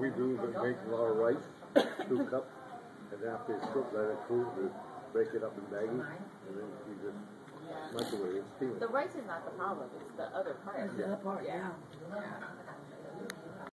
we do is make a lot of rice, two cups, and after it's cooked, let it cool, we break it up in baggies, and then we just microwave it, steam The rice is not the problem, it's the other part. The other part, Yeah. yeah.